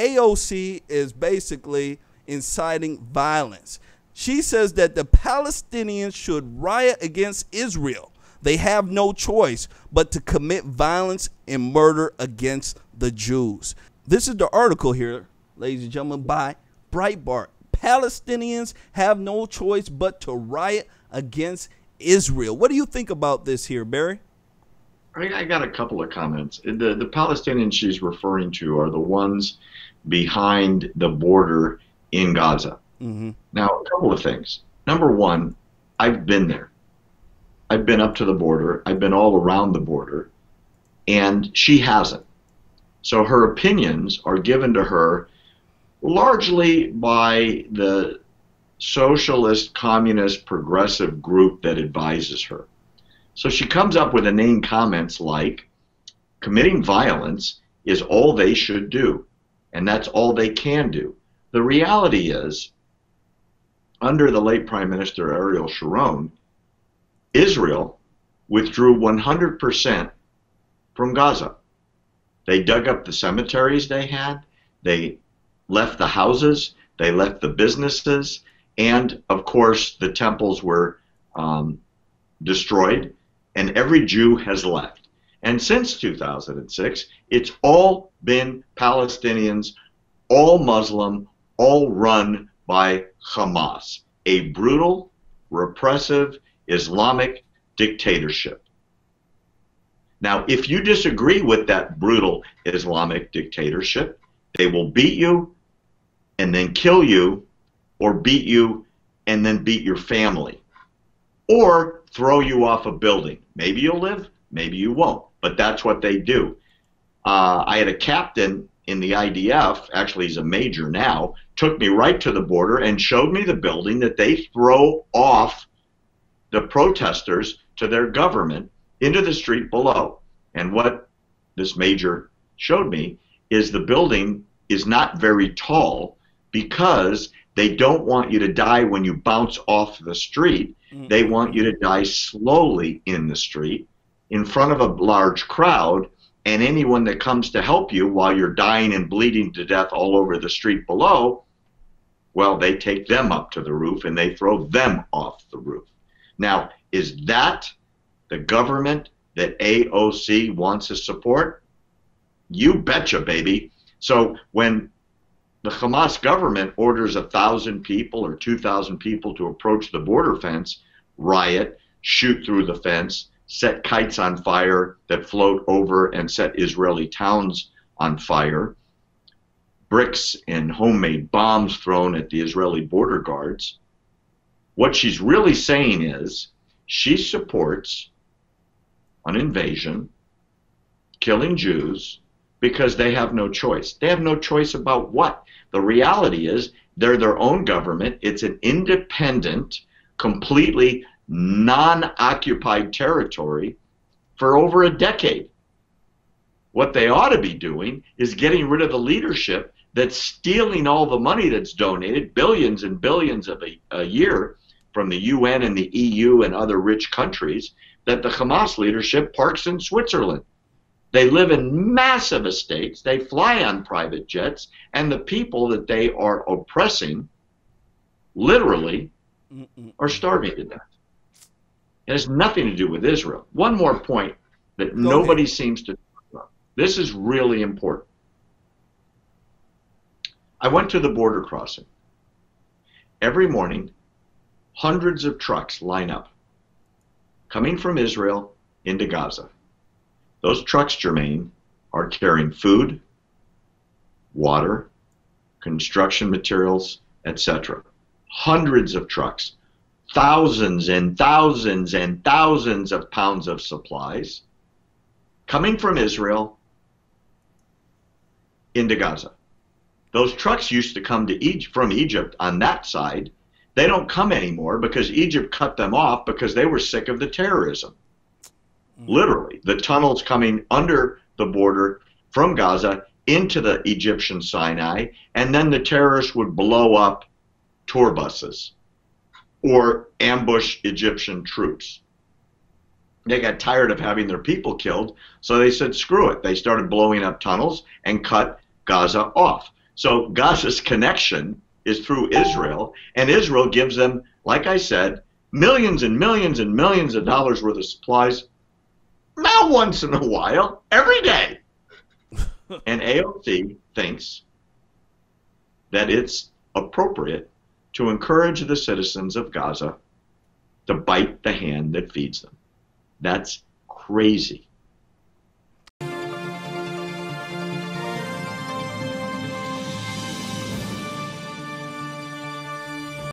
AOC is basically inciting violence. She says that the Palestinians should riot against Israel. They have no choice but to commit violence and murder against the Jews. This is the article here, ladies and gentlemen, by Breitbart. Palestinians have no choice but to riot against Israel. What do you think about this here, Barry? I got a couple of comments. The the Palestinians she's referring to are the ones behind the border in Gaza. Mm-hmm. Now, a couple of things. Number one, I've been there. I've been up to the border. I've been all around the border, and she hasn't. So her opinions are given to her largely by the socialist, communist, progressive group that advises her. So she comes up with inane comments like, committing violence is all they should do, and that's all they can do. The reality is, under the late Prime Minister Ariel Sharon, Israel withdrew 100% from Gaza. They dug up the cemeteries they had, they left the houses, they left the businesses, and of course the temples were um, destroyed, and every Jew has left. And since 2006, it's all been Palestinians, all Muslim, all run by Hamas, a brutal, repressive Islamic dictatorship. Now, if you disagree with that brutal Islamic dictatorship, they will beat you and then kill you, or beat you and then beat your family, or throw you off a building. Maybe you'll live, maybe you won't, but that's what they do. Uh, I had a captain in the IDF, actually he's a major now, took me right to the border and showed me the building that they throw off the protesters to their government into the street below. And what this major showed me is the building is not very tall because they don't want you to die when you bounce off the street. Mm-hmm. They want you to die slowly in the street in front of a large crowd and anyone that comes to help you while you're dying and bleeding to death all over the street below, well, they take them up to the roof and they throw them off the roof. Now, is that the government that AOC wants to support? You betcha, baby. So when the Hamas government orders a thousand people or two thousand people to approach the border fence, riot, shoot through the fence, set kites on fire that float over and set Israeli towns on fire, bricks and homemade bombs thrown at the Israeli border guards. What she's really saying is she supports an invasion, killing Jews, because they have no choice. They have no choice about what. The reality is they're their own government. It's an independent, completely non occupied territory for over a decade. What they ought to be doing is getting rid of the leadership that's stealing all the money that's donated, billions and billions of a, a year from the UN and the EU and other rich countries, that the Hamas leadership parks in Switzerland. They live in massive estates, they fly on private jets, and the people that they are oppressing literally are starving to death. It has nothing to do with Israel. One more point that Go nobody ahead. seems to talk about. This is really important. I went to the border crossing. Every morning, hundreds of trucks line up coming from Israel into Gaza. Those trucks, Jermain, are carrying food, water, construction materials, etc. Hundreds of trucks thousands and thousands and thousands of pounds of supplies coming from Israel into Gaza. Those trucks used to come to Egypt, from Egypt on that side. They don't come anymore because Egypt cut them off because they were sick of the terrorism. Literally, the tunnels coming under the border from Gaza into the Egyptian Sinai, and then the terrorists would blow up tour buses or ambush Egyptian troops. They got tired of having their people killed, so they said, screw it. They started blowing up tunnels and cut Gaza off. So Gaza's connection is through Israel, and Israel gives them, like I said, millions and millions and millions of dollars worth of supplies, not once in a while, every day. and AOC thinks that it's appropriate to encourage the citizens of Gaza to bite the hand that feeds them. That's crazy.